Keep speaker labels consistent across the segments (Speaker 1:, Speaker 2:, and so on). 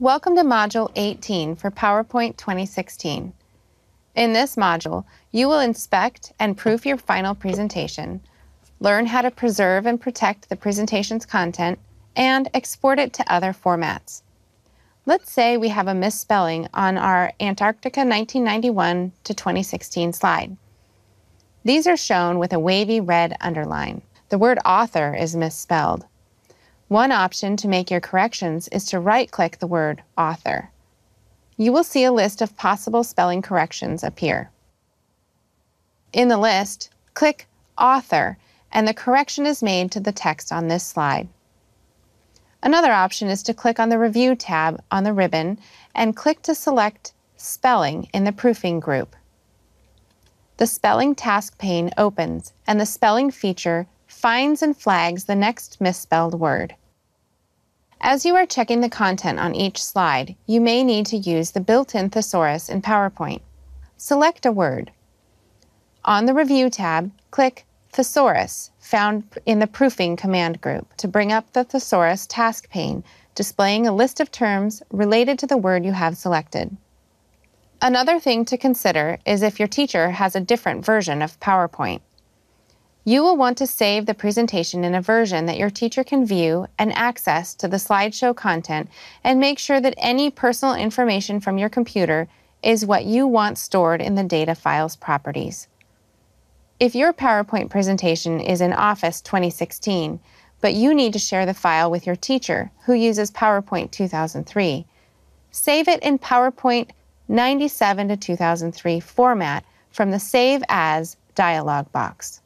Speaker 1: Welcome to Module 18 for PowerPoint 2016. In this module, you will inspect and proof your final presentation, learn how to preserve and protect the presentation's content, and export it to other formats. Let's say we have a misspelling on our Antarctica 1991 to 2016 slide. These are shown with a wavy red underline. The word author is misspelled. One option to make your corrections is to right-click the word author. You will see a list of possible spelling corrections appear. In the list, click Author and the correction is made to the text on this slide. Another option is to click on the Review tab on the ribbon and click to select Spelling in the Proofing group. The Spelling task pane opens and the Spelling feature finds and flags the next misspelled word. As you are checking the content on each slide, you may need to use the built-in thesaurus in PowerPoint. Select a word. On the Review tab, click Thesaurus, found in the Proofing command group, to bring up the Thesaurus task pane, displaying a list of terms related to the word you have selected. Another thing to consider is if your teacher has a different version of PowerPoint. You will want to save the presentation in a version that your teacher can view and access to the slideshow content and make sure that any personal information from your computer is what you want stored in the data files properties. If your PowerPoint presentation is in Office 2016, but you need to share the file with your teacher who uses PowerPoint 2003, save it in PowerPoint 97 to 2003 format from the Save As dialog box.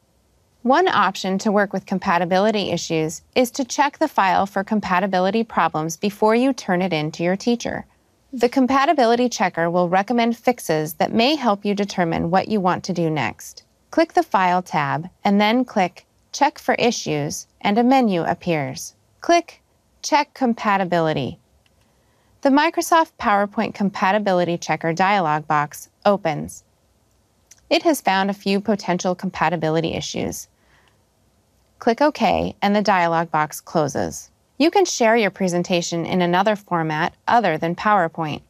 Speaker 1: One option to work with compatibility issues is to check the file for compatibility problems before you turn it in to your teacher. The compatibility checker will recommend fixes that may help you determine what you want to do next. Click the File tab and then click Check for Issues and a menu appears. Click Check Compatibility. The Microsoft PowerPoint Compatibility Checker dialog box opens it has found a few potential compatibility issues. Click OK and the dialog box closes. You can share your presentation in another format other than PowerPoint.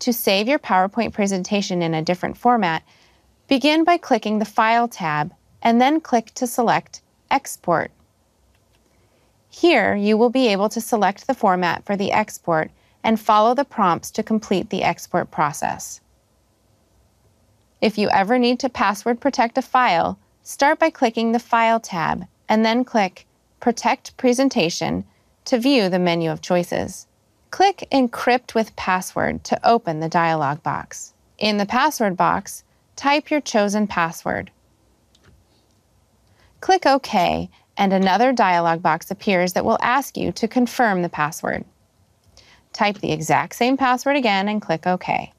Speaker 1: To save your PowerPoint presentation in a different format, begin by clicking the File tab and then click to select Export. Here, you will be able to select the format for the export and follow the prompts to complete the export process. If you ever need to password protect a file, start by clicking the File tab and then click Protect Presentation to view the menu of choices. Click Encrypt with Password to open the dialog box. In the password box, type your chosen password. Click OK and another dialog box appears that will ask you to confirm the password. Type the exact same password again and click OK.